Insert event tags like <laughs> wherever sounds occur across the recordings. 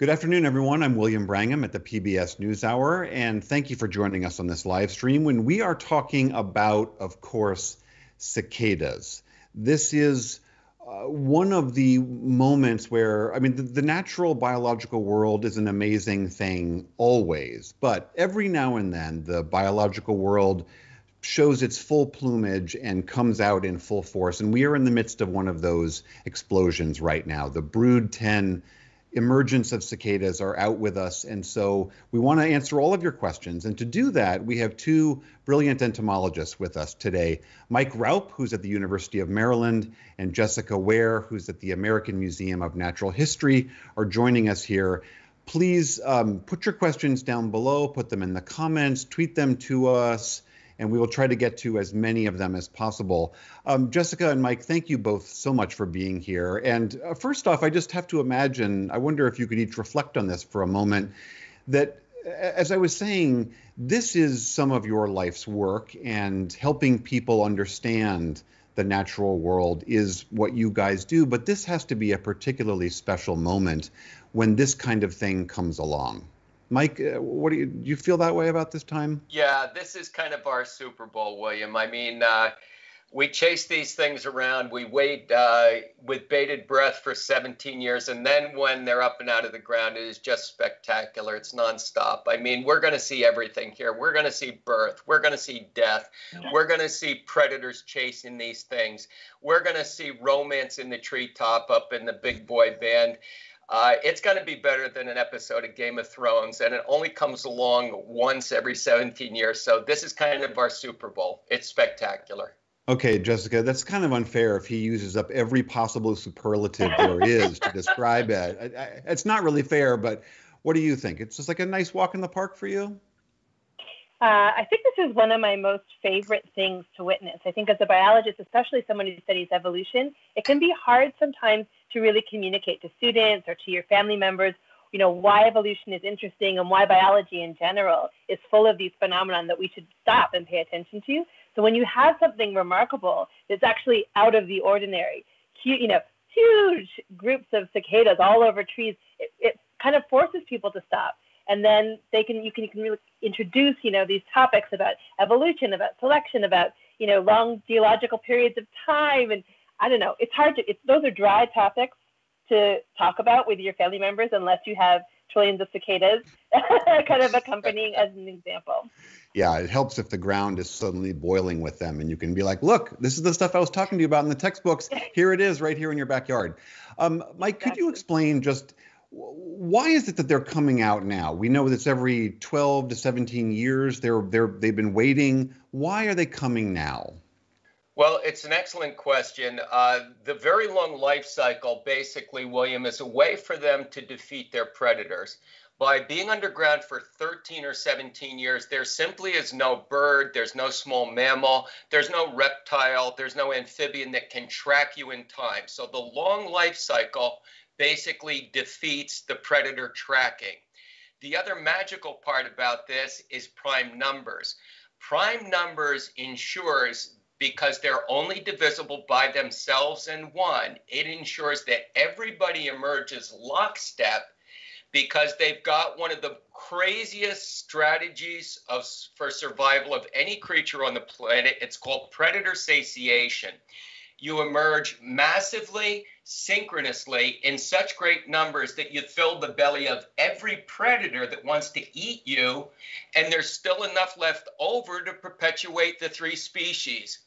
Good afternoon, everyone. I'm William Brangham at the PBS NewsHour, and thank you for joining us on this live stream when we are talking about, of course, cicadas. This is uh, one of the moments where, I mean, the, the, natural biological world is an amazing thing always, but every now and then the biological world shows its full plumage and comes out in full force. And we are in the midst of one of those explosions right now. The Brood 10 emergence of cicadas are out with us. And so we want to answer all of your questions. And to do that, we have two brilliant entomologists with us today Mike Raupp, who's at the University of Maryland, and Jessica Ware, who's at the American Museum of Natural History, are joining us here. Please um, put your questions down below, put them in the comments, tweet them to us and we will try to get to as many of them as possible. Um, Jessica and Mike, thank you both so much for being here. And uh, first off, I just have to imagine, I wonder if you could each reflect on this for a moment, that as I was saying, this is some of your life's work, and helping people understand the natural world is what you guys do. But this has to be a particularly special moment when this kind of thing comes along. Mike, uh, what do you do? You feel that way about this time? Yeah, this is kind of our Super Bowl, William. I mean, uh, we chase these things around. We wait uh, with bated breath for 17 years, and then when they're up and out of the ground, it is just spectacular. It's nonstop. I mean, we're going to see everything here. We're going to see birth. We're going to see death. We're going to see predators chasing these things. We're going to see romance in the treetop up in the big boy band. Uh, it's going to be better than an episode of Game of Thrones, and it only comes along once every 17 years. So this is kind of our Super Bowl. It's spectacular. Okay, Jessica, that's kind of unfair if he uses up every possible superlative there is to describe it. I, I, it's not really fair, but what do you think? It's just like a nice walk in the park for you? Uh, I think this is one of my most favorite things to witness. I think as a biologist, especially someone who studies evolution, it can be hard sometimes to really communicate to students or to your family members, you know, why evolution is interesting and why biology in general is full of these phenomena that we should stop and pay attention to. So when you have something remarkable that's actually out of the ordinary, you know, huge groups of cicadas all over trees, it, it kind of forces people to stop and then they can you can you can really introduce you know these topics about evolution, about selection, about you know long geological periods of time, and I don't know. It's hard to. It's those are dry topics to talk about with your family members unless you have trillions of cicadas <laughs> kind of accompanying as an example. Yeah, it helps if the ground is suddenly boiling with them and you can be like, look, this is the stuff I was talking to you about in the textbooks. <laughs> Here it is right here in your backyard. Um, Mike, exactly. could you explain just why is it that they're coming out now? We know it's every 12 to 17 years. They're they're they've been waiting. Why are they coming now? Well, it's an excellent question. Uh, the very long life cycle, basically, William, is a way for them to defeat their predators. By being underground for 13 or 17 years, there simply is no bird, there's no small mammal, there's no reptile, there's no amphibian that can track you in time. So the long life cycle basically defeats the predator tracking. The other magical part about this is prime numbers. Prime numbers ensures because they're only divisible by themselves and one, it ensures that everybody emerges lockstep because they've got one of the craziest strategies of, for survival of any creature on the planet. It's called predator satiation you emerge massively, synchronously, in such great numbers that you fill the belly of every predator that wants to eat you, and there's still enough left over to perpetuate the three species.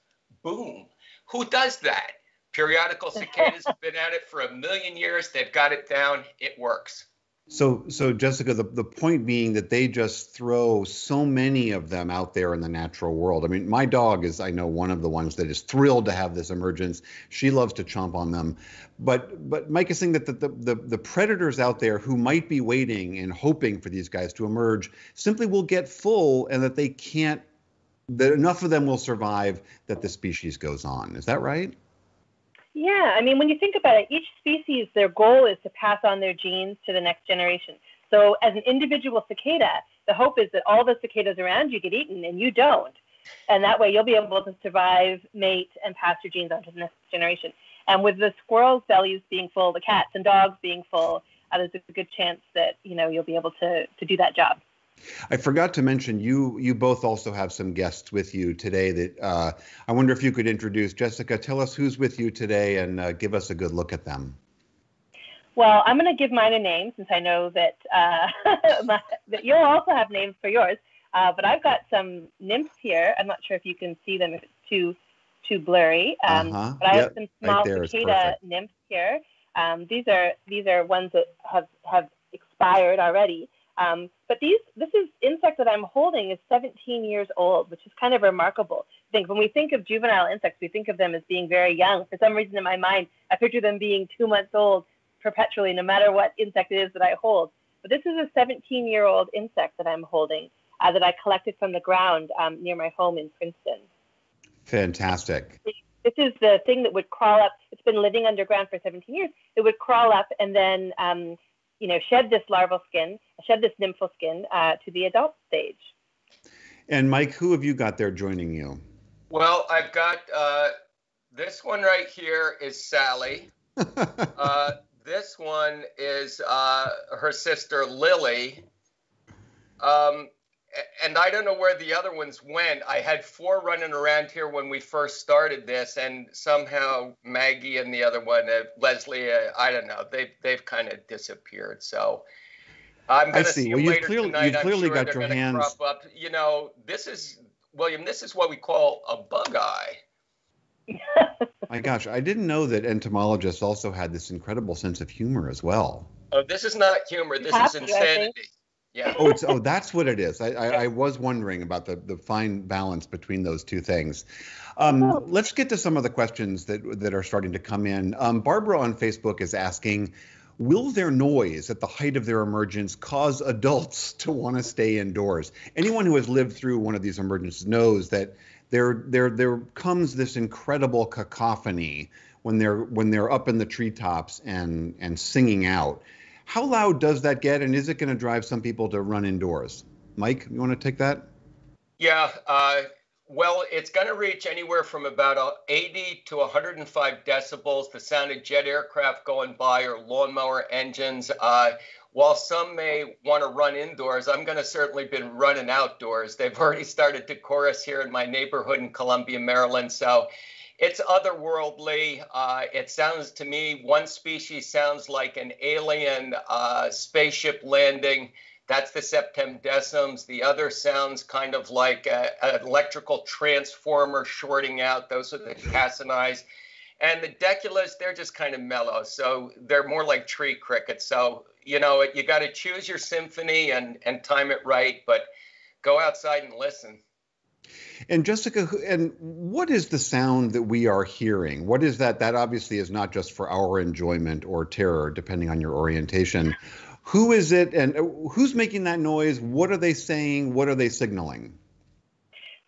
Boom. Who does that? Periodical cicadas have been at it for a million years. They've got it down. It works. So, so Jessica, the, the point being that they just throw so many of them out there in the natural world. I mean, my dog is, I know, one of the ones that is thrilled to have this emergence. She loves to chomp on them, but but Mike is saying that the the, the predators out there who might be waiting and hoping for these guys to emerge simply will get full, and that they can't. That enough of them will survive that the species goes on. Is that right? Yeah, I mean, when you think about it, each species, their goal is to pass on their genes to the next generation. So, as an individual cicada, the hope is that all the cicadas around you get eaten and you don't. And that way you'll be able to survive, mate, and pass your genes on to the next generation. And with the squirrels' bellies being full, the cats and dogs being full, uh, there's a good chance that you know you'll be able to to do that job. I forgot to mention you. You both also have some guests with you today. That uh, I wonder if you could introduce Jessica. Tell us who's with you today and uh, give us a good look at them. Well, I'm going to give mine a name since I know that uh, <laughs> my, that you'll also have names for yours. Uh, but I've got some nymphs here. I'm not sure if you can see them if it's too too blurry. Um, uh-huh. But I yep. have some small right cicada nymphs here. Um, these are these are ones that have have expired already. Um, but these this is insect that I'm holding is 17 years old, which is kind of remarkable. I think when we think of juvenile insects, we think of them as being very young. For some reason in my mind, I picture them being two months old perpetually, no matter what insect it is that I hold. But this is a 17 year old insect that I'm holding uh, that I collected from the ground um, near my home in Princeton. Fantastic. This is the thing that would crawl up. It's been living underground for 17 years. It would crawl up and then, um, you know, shed this larval skin, shed this nymphal skin uh, to the adult stage. And Mike, who have you got there joining you? Well, I've got uh, this one right here is Sally. <laughs> uh, this one is uh, her sister Lily. Um, and I don't know where the other ones went. I had four running around here when we first started this, and somehow Maggie and the other one, uh, Leslie, uh, I don't know, they've they've kind of disappeared. So I'm going to see. see well, you clearly tonight. you clearly sure got your hands. Crop up. You know, this is William. This is what we call a bug eye. <laughs> My gosh, I didn't know that entomologists also had this incredible sense of humor as well. Oh, this is not humor. This is insanity. Yeah. Oh, it's oh, that's what it is. I, I, I, was wondering about the the fine balance between those two things. Um, oh. let's get to some of the questions that that are starting to come in. Um, Barbara on Facebook is asking, will their noise at the height of their emergence cause adults <laughs> to want to stay indoors? Anyone who has lived through one of these emergencies knows that there there there comes this incredible cacophony when they're when they're up in the treetops and and singing out how loud does that get, and is it going to drive some people to run indoors? Mike, you want to take that? Yeah. Uh, well, it's going to reach anywhere from about 80 to 105 decibels. The sound of jet aircraft going by or lawnmower engines. Uh, while some may want to run indoors, I'm going to certainly been running outdoors. They've already started to chorus here in my neighborhood in Columbia, Maryland. So it's otherworldly. Uh, it sounds to me, one species sounds like an alien uh, spaceship landing. That's the septendecim's. The other sounds kind of like a, an electrical transformer shorting out. Those are the cassini's. And the deculas, they're just kind of mellow. So they're more like tree crickets. So, you know, you got to choose your symphony and, and time it right, but go outside and listen. And Jessica, and what is the sound that we are hearing? What is that? That obviously is not just for our enjoyment or terror, depending on your orientation. Who is it, and who's making that noise? What are they saying? What are they signaling?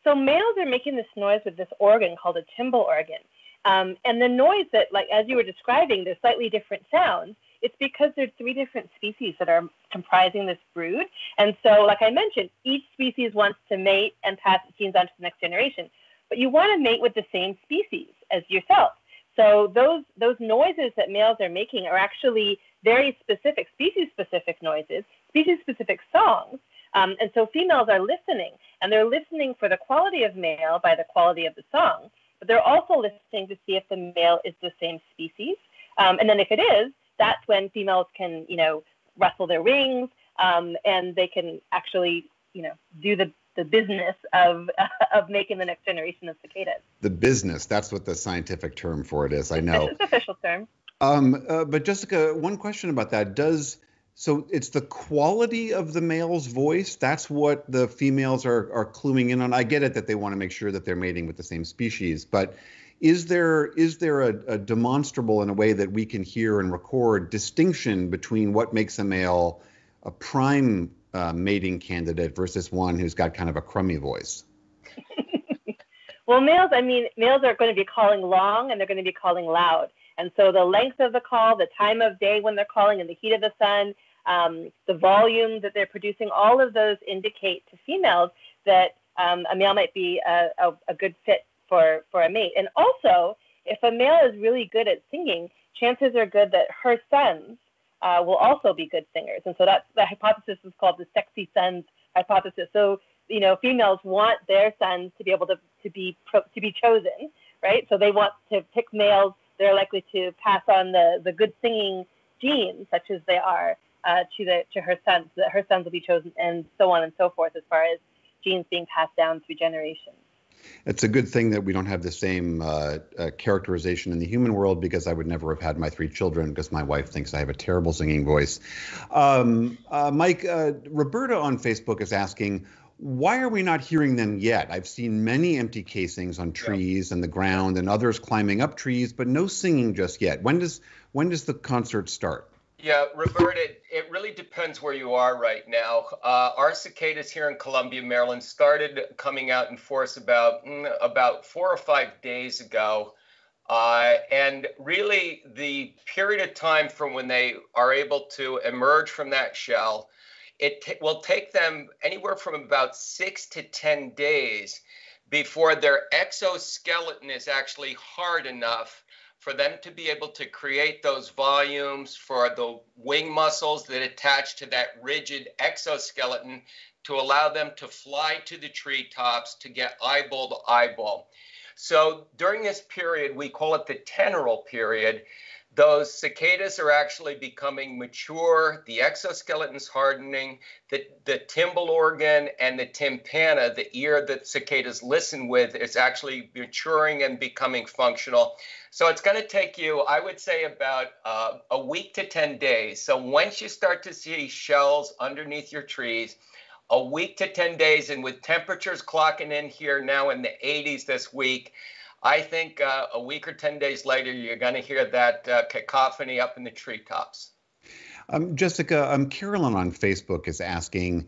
So males are making this noise with this organ called a timbal organ, um, and the noise that, like as you were describing, there's slightly different sounds it's because there's three different species that are comprising this brood. And so, like I mentioned, each species wants to mate and pass its genes on to the next generation. But you want to mate with the same species as yourself. So those those noises that males are making are actually very specific, species-specific noises, species-specific songs. Um, and so females are listening, and they're listening for the quality of male by the quality of the song, but they're also listening to see if the male is the same species. Um, and then if it is, that's when females can, you know, rustle their wings um, and they can actually, you know, do the, the business of, <laughs> of making the next generation of cicadas. The business, that's what the scientific term for it is. I know. It's official term. Um, uh, but Jessica, one question about that. Does so it's the quality of the male's voice. That's what the females are are cluing in on. I get it that they want to make sure that they're mating with the same species, but is there is there a, a, demonstrable in a way that we can hear and record distinction between what makes a male a prime uh, mating candidate versus one who's got kind of a crummy voice? <laughs> well, males, I mean, males are going to be calling long and they're going to be calling loud. And so the length of the call, the time of day when they're calling, and the heat of the sun, um, the volume that they're producing, all of those indicate to females that um, a male might be a, a, a good fit for, for a mate. And also, if a male is really good at singing, chances are good that her sons uh, will also be good singers. And so that's the hypothesis is called the sexy sons hypothesis. So you know, females want their sons to be able to, to be to be chosen, right? So they want to pick males that are likely to pass on the, the good singing genes, such as they are, uh, to the to her sons, that her sons will be chosen, and so on and so forth, as far as genes being passed down through generations. It's a good thing that we don't have the same uh, uh, characterization in the human world because I would never have had my three children because my wife thinks I have a terrible singing voice. Um, uh, Mike, uh, Roberta on Facebook is asking, why are we not hearing them yet? I've seen many empty casings on trees yeah. and the ground and others climbing up trees, but no singing just yet. When does when does the concert start? Yeah, Robert, it, it really depends where you are right now. Uh, our cicadas here in Columbia, Maryland, started coming out in force about mm, about four or five days ago. Uh, and really, the period of time from when they are able to emerge from that shell, it t- will take them anywhere from about six to 10 days before their exoskeleton is actually hard enough for them to be able to create those volumes for the wing muscles that attach to that rigid exoskeleton to allow them to fly to the treetops to get eyeball to eyeball. So during this period, we call it the teneral period those cicadas are actually becoming mature. The exoskeleton's hardening. The, the timbal organ and the tympana, the ear that cicadas listen with, is actually maturing and becoming functional. So it's going to take you, I would say, about uh, a week to 10 days. So once you start to see shells underneath your trees, a week to 10 days, and with temperatures clocking in here now in the 80s this week, I think uh, a week or 10 days later, you're going to hear that uh, cacophony up in the treetops. Um, Jessica, um, Carolyn on Facebook is asking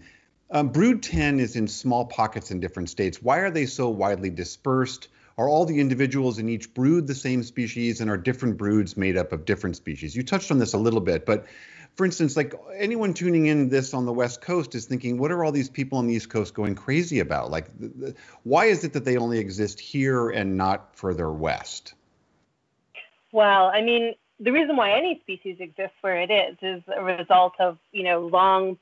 um, Brood 10 is in small pockets in different states. Why are they so widely dispersed? Are all the individuals in each brood the same species, and are different broods made up of different species? You touched on this a little bit, but for instance, like anyone tuning in this on the West Coast is thinking, what are all these people on the East Coast going crazy about? Like, why is it that they only exist here and not further west? Well, I mean, the reason why any species exists where it is is a result of you know long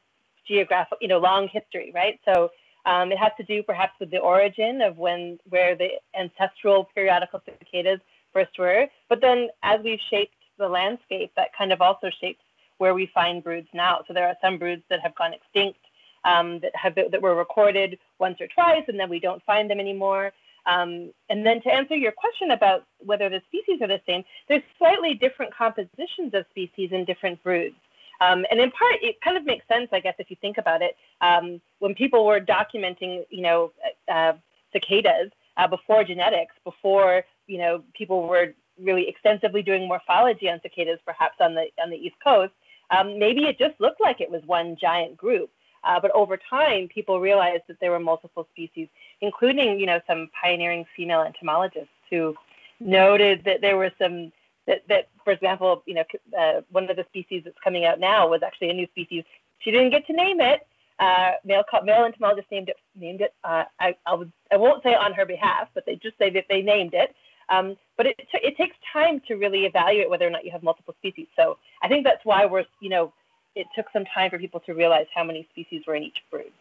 geographic, you know, long history, right? So um, it has to do perhaps with the origin of when where the ancestral periodical cicadas first were, but then as we've shaped the landscape, that kind of also shapes where we find broods now. So there are some broods that have gone extinct um, that have that were recorded once or twice, and then we don't find them anymore. Um, and then to answer your question about whether the species are the same, there's slightly different compositions of species in different broods. Um, and in part, it kind of makes sense, I guess, if you think about it. Um, when people were documenting, you know, uh, cicadas uh, before genetics, before you know, people were really extensively doing morphology on cicadas, perhaps on the on the East Coast. Um, maybe it just looked like it was one giant group. Uh, but over time, people realized that there were multiple species, including, you know, some pioneering female entomologists who noted that there were some that, that for example, you know, uh, one of the species that's coming out now was actually a new species. She didn't get to name it. Uh, male male entomologist named it named it. Uh, I I, I won't say on her behalf, but they just say that they named it. Um, but it, t- it takes time to really evaluate whether or not you have multiple species. So I think that's why we're, you know, it took some time for people to realize how many species were in each brood.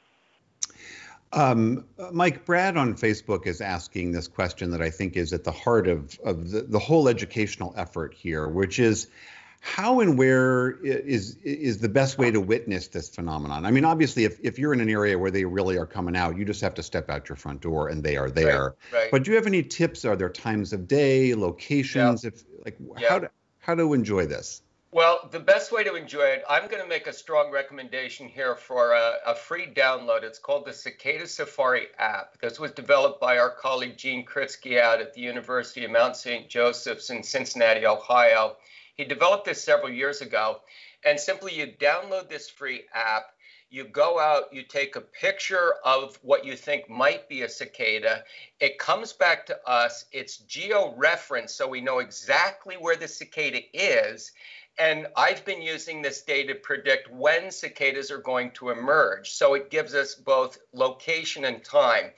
Um, Mike Brad on Facebook is asking this question that I think is at the heart of, of the, the whole educational effort here, which is how and where is is the best way to witness this phenomenon? I mean, obviously, if, if you're in an area where they really are coming out, you just have to step out your front door and they are there. Right, right. But do you have any tips? Are there times of day, locations? Yeah. If like yeah. how to how to enjoy this? Well, the best way to enjoy it, I'm going to make a strong recommendation here for a, a, free download. It's called the Cicada Safari app. This was developed by our colleague Gene Kritsky out at the University of Mount St. Joseph's in Cincinnati, Ohio. He developed this several years ago. And simply you download this free app, you go out, you take a picture of what you think might be a cicada. It comes back to us, it's geo referenced, so we know exactly where the cicada is. And I've been using this data to predict when cicadas are going to emerge. So it gives us both location and time.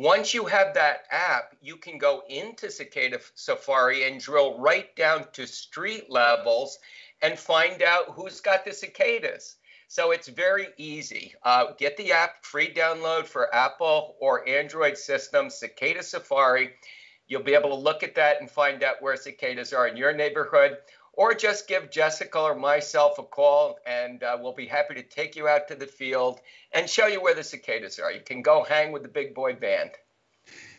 Once you have that app, you can go into Cicada Safari and drill right down to street levels and find out who's got the cicadas. So it's very easy. Uh, get the app, free download for Apple or Android systems, Cicada Safari. You'll be able to look at that and find out where cicadas are in your neighborhood, or just give Jessica or myself a call, and uh, we'll be happy to take you out to the field and show you where the cicadas are. You can go hang with the big boy band.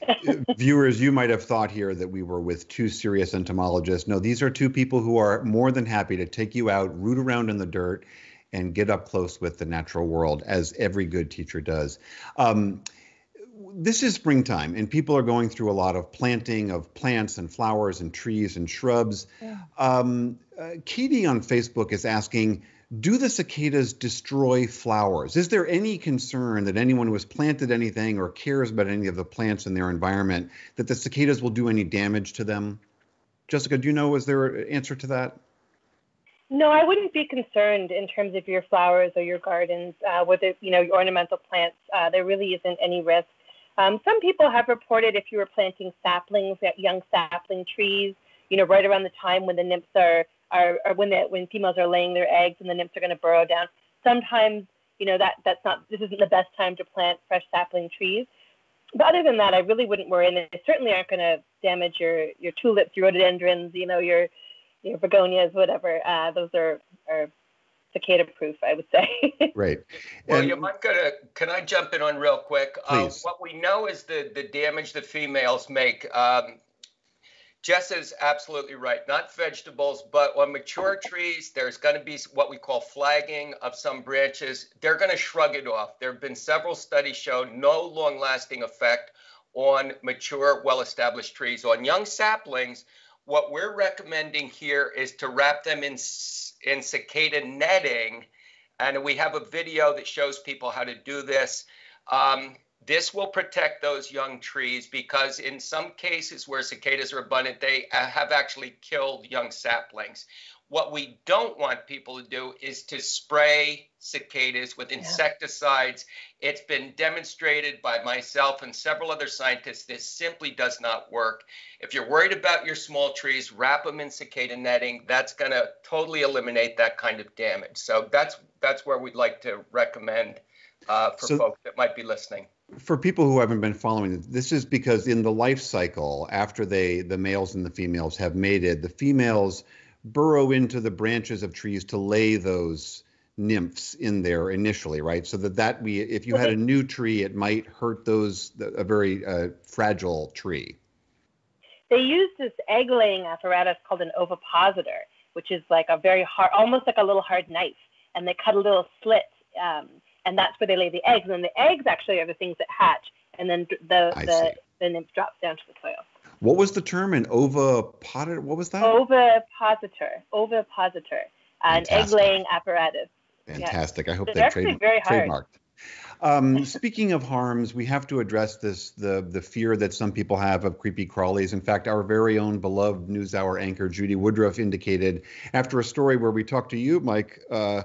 <laughs> Viewers, you might have thought here that we were with two serious entomologists. No, these are two people who are more than happy to take you out, root around in the dirt, and get up close with the natural world, as every good teacher does. Um, this is springtime, and people are going through a lot of planting of plants and flowers and trees and shrubs. Yeah. Um, uh, Katie on Facebook is asking, do the cicadas destroy flowers? Is there any concern that anyone who has planted anything or cares about any of the plants in their environment that the cicadas will do any damage to them? Jessica, do you know, is there an answer to that? No, I wouldn't be concerned in terms of your flowers or your gardens, uh, whether you know your ornamental plants. Uh, there really isn't any risk. Um, some people have reported if you were planting saplings, young sapling trees, you know, right around the time when the nymphs are, are, are when the when females are laying their eggs and the nymphs are going to burrow down. Sometimes, you know, that that's not this isn't the best time to plant fresh sapling trees. But other than that, I really wouldn't worry, and they certainly aren't going to damage your your tulips, your rhododendrons, you know, your you know, begonias, whatever. Uh, those are, are cicada proof, I would say. <laughs> right. Well, you might gonna. Can I jump in on real quick? Uh, what we know is the the damage the females make. Um, Jess is absolutely right. Not vegetables, but on mature trees, there's going to be what we call flagging of some branches. They're going to shrug it off. There have been several studies show no long lasting effect on mature, well established trees. On young saplings, what we're recommending here is to wrap them in, in cicada netting. And we have a video that shows people how to do this. Um, this will protect those young trees because in some cases where cicadas are abundant, they uh, have actually killed young saplings. What we don't want people to do is to spray cicadas with insecticides. Yeah. It's been demonstrated by myself and several other scientists. This simply does not work. If you're worried about your small trees, wrap them in cicada netting. That's going to totally eliminate that kind of damage. So that's that's where we'd like to recommend uh, for so, folks that might be listening for people who haven't been following this is because in the life cycle after they the males and the females have mated the females burrow into the branches of trees to lay those nymphs in there initially, right? So that that we, if you had a new tree, it might hurt those a very uh, fragile tree. They use this egg laying apparatus called an ovipositor, which is like a very hard, almost like a little hard knife, and they cut a little slit, um, and that's where they lay the eggs. And then the eggs actually are the things that hatch, and then the the, the nymph drops down to the soil. What was the term? An ovipositor? What was that? Ovipositor. Ovipositor. An egg laying apparatus. Fantastic. I hope they trade, trademarked. Um, speaking of harms, we have to address this the the fear that some people have of creepy crawlies. In fact, our very own beloved NewsHour anchor Judy Woodruff indicated after a story where we talked to you, Mike, uh,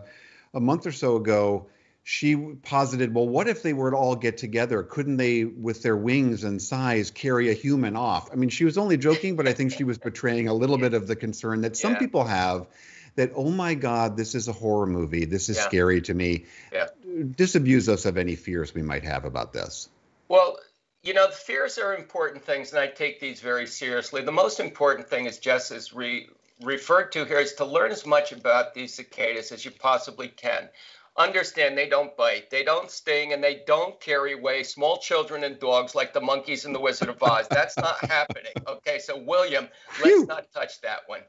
a month or so ago she posited, well, what if they were to all get together? Couldn't they, with their wings and size, carry a human off? I mean, she was only joking, but I think she was betraying a little bit of the concern that some yeah. people have that, oh my God, this is a horror movie. This is yeah. scary to me. Yeah. Disabuse us of any fears we might have about this. Well, you know, fears are important things, and I take these very seriously. The most important thing, as just as re- referred to here, is to learn as much about these cicadas as you possibly can understand they don't bite, they don't sting, and they don't carry away small children and dogs like the monkeys in the Wizard of Oz. That's not <laughs> happening. Okay, so William, let's not touch that one.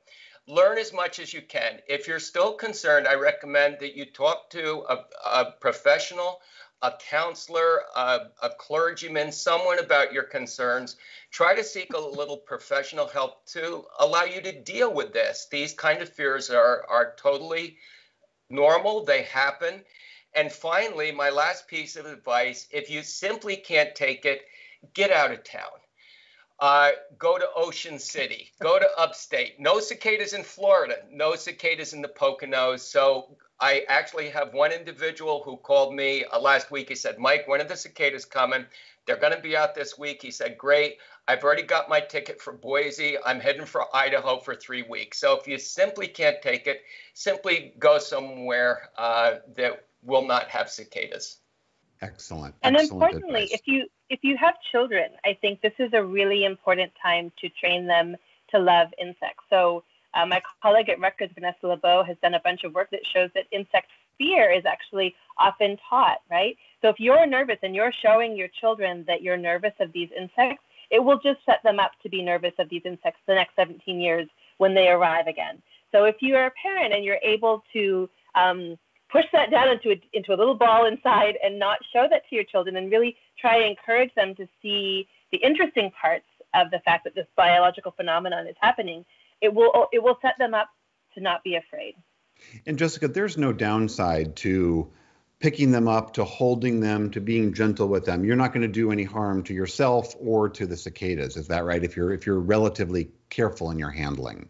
Learn as much as you can. If you're still concerned, I recommend that you talk to a, a professional, a counselor, a, a clergyman, someone about your concerns. Try to seek a little professional help to allow you to deal with this. These kind of fears are, are totally normal, they happen. And finally, my last piece of advice if you simply can't take it, get out of town. Uh, go to Ocean City, go to upstate. No cicadas in Florida, no cicadas in the Poconos. So I actually have one individual who called me uh, last week. He said, Mike, when are the cicadas coming? They're going to be out this week. He said, Great. I've already got my ticket for Boise. I'm heading for Idaho for three weeks. So if you simply can't take it, simply go somewhere uh, that will not have cicadas. Excellent. And Excellent importantly, advice. if you if you have children, I think this is a really important time to train them to love insects. So uh, my colleague at Rutgers, Vanessa LeBeau, has done a bunch of work that shows that insect fear is actually often taught, right? So if you're nervous and you're showing your children that you're nervous of these insects, it will just set them up to be nervous of these insects the next 17 years when they arrive again. So if you are a parent and you're able to um, push that down into a, into a little ball inside and not show that to your children and really try to encourage them to see the interesting parts of the fact that this biological phenomenon is happening, it will it will set them up to not be afraid. And Jessica, there's no downside to picking them up, to holding them, to being gentle with them. You're not going to do any harm to yourself or to the cicadas. Is that right? If you're if you're relatively careful in your handling.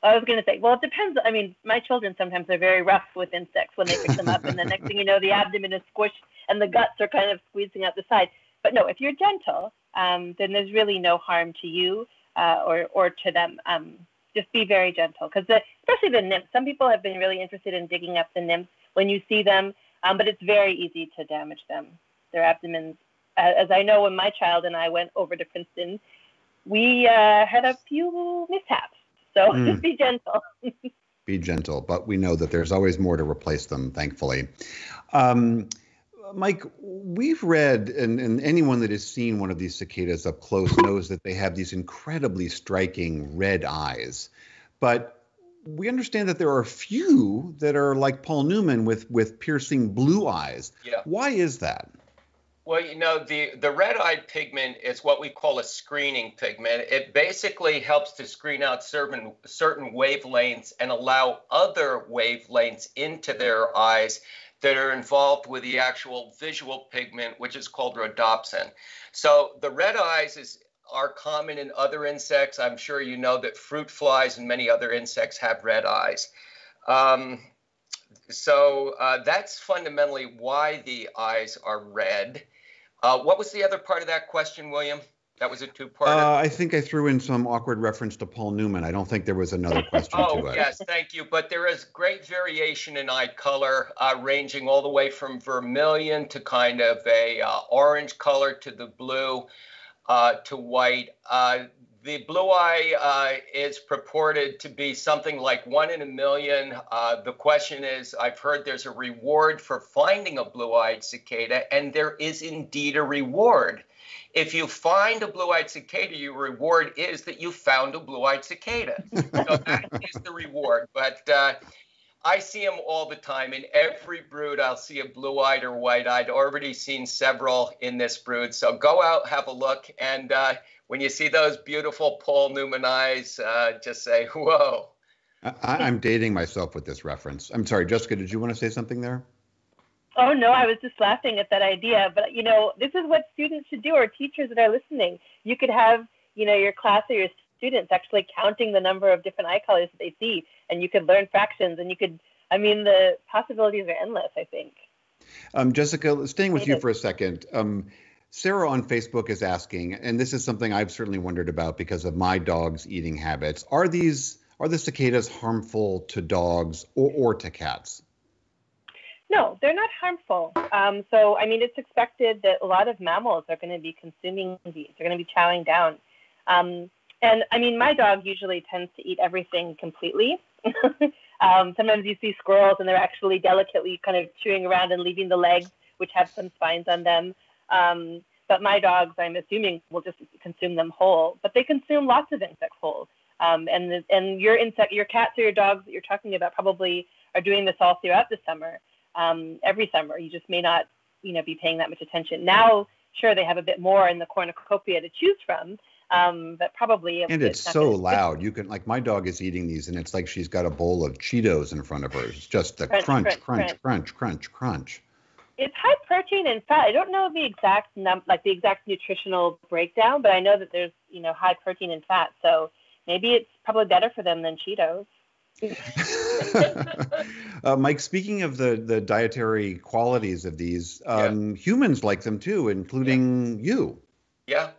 I was going to say, well, it depends. I mean, my children sometimes are very rough with insects when they pick them up, and the next thing you know, the abdomen is squished and the guts are kind of squeezing out the side. But no, if you're gentle, um, then there's really no harm to you uh, or or to them. Um, just be very gentle because especially the nymphs. Some people have been really interested in digging up the nymphs when you see them, um, but it's very easy to damage them. Their abdomens, uh, as I know, when my child and I went over to Princeton, we uh, had a few mishaps. So <laughs> mm. just be gentle. <laughs> be gentle, but we know that there's always more to replace them, thankfully. Um, Mike, we've read, and, and, anyone that has seen one of these cicadas up close <laughs> knows that they have these incredibly striking red eyes. But we understand that there are a few that are like Paul Newman with, with piercing blue eyes. Yeah. Why is that? Well, you know, the, the red-eyed pigment is what we call a screening pigment. It basically helps to screen out certain, certain wavelengths and allow other wavelengths into their eyes that are involved with the actual visual pigment, which is called rhodopsin. So the red eyes is, are common in other insects. I'm sure you know that fruit flies and many other insects have red eyes. Um, so uh, that's fundamentally why the eyes are red. Uh, what was the other part of that question, William? That was a two-part. Uh, I think I threw in some awkward reference to Paul Newman. I don't think there was another question oh, to it. yes, thank you. But there is great variation in eye color, uh, ranging all the way from vermilion to kind of a uh, orange color to the blue uh, to white. Uh, the blue eye uh, is purported to be something like one in a million. Uh, the question is I've heard there's a reward for finding a blue eyed cicada, and there is indeed a reward. If you find a blue eyed cicada, your reward is that you found a blue eyed cicada. so that <laughs> is the reward. But uh, I see them all the time. In every brood, I'll see a blue eyed or white eyed. Already seen several in this brood. So go out, have a look, and uh, when you see those beautiful Paul Newman eyes, uh, just say, whoa. I, am dating myself with this reference. I'm sorry, Jessica, did you want to say something there? Oh, no, I was just laughing at that idea. But, you know, this is what students should do or teachers that are listening. You could have, you know, your class or your students actually counting the number of different eye colors that they see, and you could learn fractions, and you could, I mean, the possibilities are endless, I think. Um, Jessica, staying with you for a second. Um, Sarah on Facebook is asking, and this is something I've certainly wondered about because of my dog's eating habits. Are these are the cicadas harmful to dogs or, or to cats? No, they're not harmful. Um, so, I mean, it's expected that a lot of mammals are going to be consuming these. They're going to be chowing down. Um, and I mean, my dog usually tends to eat everything completely. <laughs> um, sometimes you see squirrels and they're actually delicately kind of chewing around and leaving the legs, which have some spines on them. Um, but my dogs, I'm assuming, will just consume them whole. But they consume lots of insects whole. Um, and and your insect, your cats or your dogs that you're talking about probably are doing this all throughout the summer. Um, every summer, you just may not, you know, be paying that much attention. Now, sure, they have a bit more in the cornucopia to choose from. Um, but probably and it's, it's so loud. You can like my dog is eating these, and it's like she's got a bowl of Cheetos in front of her. It's just the crunch, crunch, crunch, crunch, crunch, crunch. crunch it's high protein and fat. I don't know the exact num like the exact nutritional breakdown, but I know that there's you know high protein and fat. So maybe it's probably better for them than Cheetos. <laughs> uh, Mike, speaking of the, the dietary qualities of these, um, yeah. humans like them too, including yeah. you. Yeah.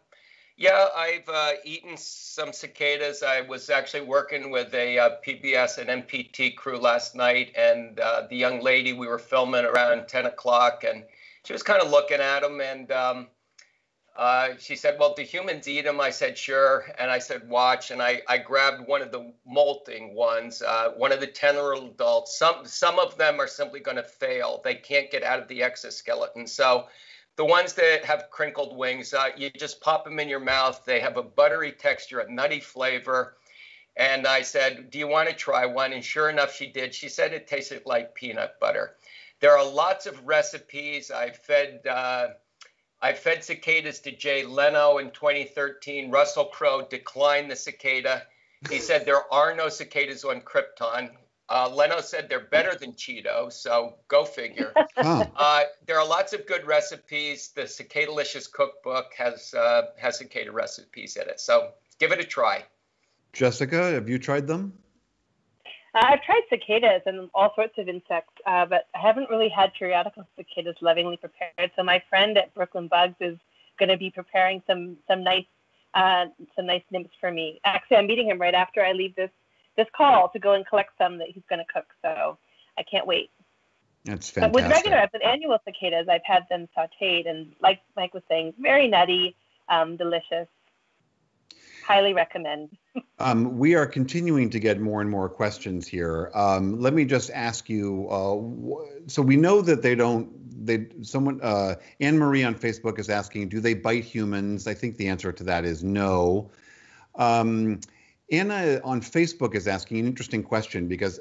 Yeah, I've uh, eaten some cicadas. I was actually working with a uh, PBS and MPT crew last night, and uh, the young lady we were filming around 10 o'clock, and she was kind of looking at them, and um, uh, she said, Well, do humans eat them? I said, Sure. And I said, Watch. And I, I grabbed one of the molting ones, uh, one of the 10 year old adults. Some, some of them are simply going to fail. They can't get out of the exoskeleton. So the ones that have crinkled wings, uh, you just pop them in your mouth. They have a buttery texture, a nutty flavor. And I said, Do you want to try one? And sure enough, she did. She said it tasted like peanut butter. There are lots of recipes. I fed. I fed cicadas to Jay Leno in 2013. Russell Crowe declined the cicada. He said there are no cicadas on Krypton. Uh, Leno said they're better than Cheeto, so go figure. <laughs> Uh, there are lots of good recipes. The Cicadalicious cookbook has uh, has cicada recipes in it, so give it a try. Jessica, have you tried them? Uh, I've tried cicadas and all sorts of insects, uh, but I haven't really had periodical cicadas lovingly prepared. So my friend at Brooklyn Bugs is going to be preparing some some nice uh, some nice nymphs for me. Actually, I'm meeting him right after I leave this this call to go and collect some that he's going to cook. So I can't wait. That's fantastic. But with regular, with annual cicadas, I've had them sautéed and, like Mike was saying, very nutty, um, delicious highly recommend. <laughs> um, we are continuing to get more and more questions here. Um, let me just ask you. Uh, so we know that they don't. They someone uh, Anne Marie on Facebook is asking, do they bite humans? I think the answer to that is no. Um, Anna on Facebook is asking an interesting question because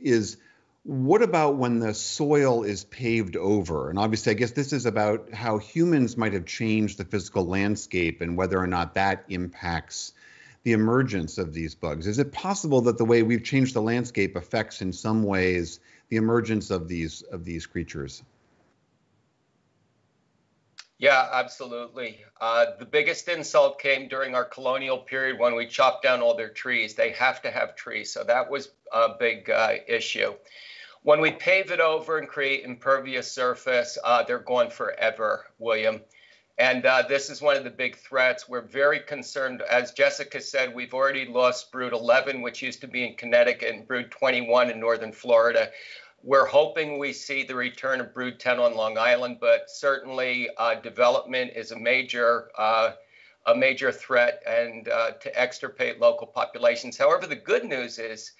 is what about when the soil is paved over? And obviously, I guess this is about how humans might have changed the physical landscape and whether or not that impacts the emergence of these bugs. Is it possible that the way we've changed the landscape affects in some ways the emergence of these of these creatures? Yeah, absolutely. Uh, the biggest insult came during our colonial period when we chopped down all their trees. They have to have trees, so that was a big uh, issue. When we pave it over and create impervious surface, uh, they're gone forever, William. And uh, this is one of the big threats. We're very concerned. As Jessica said, we've already lost Brood 11, which used to be in Connecticut, and Brood 21 in northern Florida. We're hoping we see the return of Brood 10 on Long Island, but certainly uh, development is a major uh, a major threat and uh, to extirpate local populations. However, the good news is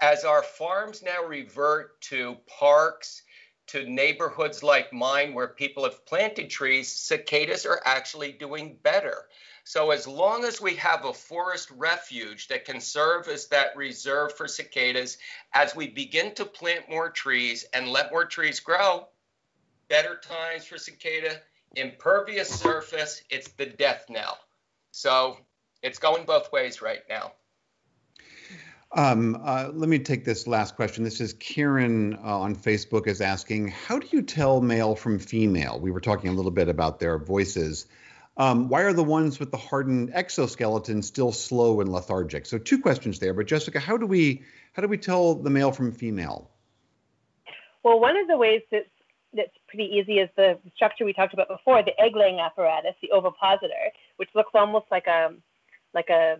as our farms now revert to parks, to neighborhoods like mine where people have planted trees, cicadas are actually doing better. So, as long as we have a forest refuge that can serve as that reserve for cicadas, as we begin to plant more trees and let more trees grow, better times for cicada, impervious surface, it's the death knell. So, it's going both ways right now. Um, uh, let me take this last question. This is Kieran uh, on Facebook is asking, how do you tell male from female? We were talking a little bit about their voices. Um, why are the ones with the hardened exoskeleton still slow and lethargic? So two questions there. But Jessica, how do we how do we tell the male from female? Well, one of the ways that's that's pretty easy is the structure we talked about before, the egg laying apparatus, the ovipositor, which looks almost like a like a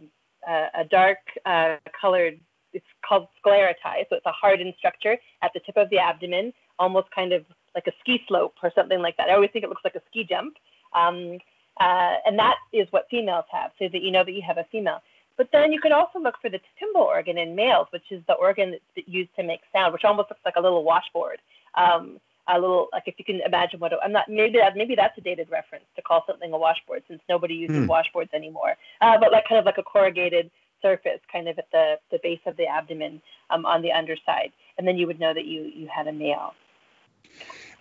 a dark uh, colored, it's called sclerotize. So it's a hardened structure at the tip of the abdomen, almost kind of like a ski slope or something like that. I always think it looks like a ski jump. Um, uh, and that is what females have, so that you know that you have a female. But then you could also look for the tymbal organ in males, which is the organ that's used to make sound, which almost looks like a little washboard. Um, a little like if you can imagine what I'm not maybe that maybe that's a dated reference to call something a washboard since nobody uses hmm. washboards anymore. Uh, but like kind of like a corrugated surface, kind of at the the base of the abdomen um, on the underside, and then you would know that you you had a male.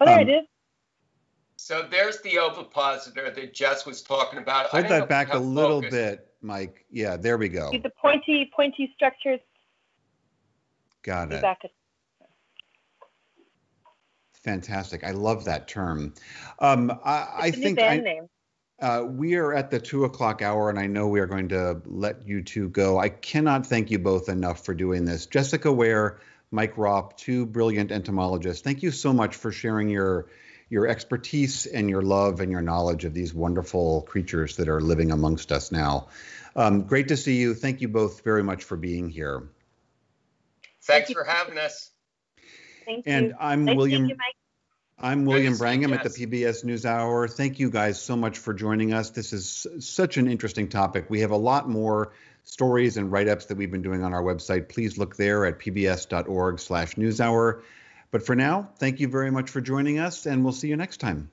Oh, there um, it is. So there's the ovipositor that Jess was talking about. Hold that back a little focus. bit, Mike. Yeah, there we go. See the pointy, pointy structures. Got it. Back Fantastic. I love that term. Um, I, I think I, Uh, we are at the two o'clock hour, and I know we are going to let you two go. I cannot thank you both enough for doing this. Jessica Ware, Mike Raupp, two brilliant entomologists. Thank you so much for sharing your your expertise and your love and your knowledge of these wonderful creatures that are living amongst us now. Um, great to see you. Thank you both very much for being here. Thanks Thank for having us. Thank and you. I'm nice William. You, I'm William Brangham at the PBS NewsHour. Thank you guys so much for joining us. This is such an interesting topic. We have a lot more stories and write-ups that we've been doing on our website. Please look there at pbs.org/newshour. But for now, thank you very much for joining us, and we'll see you next time.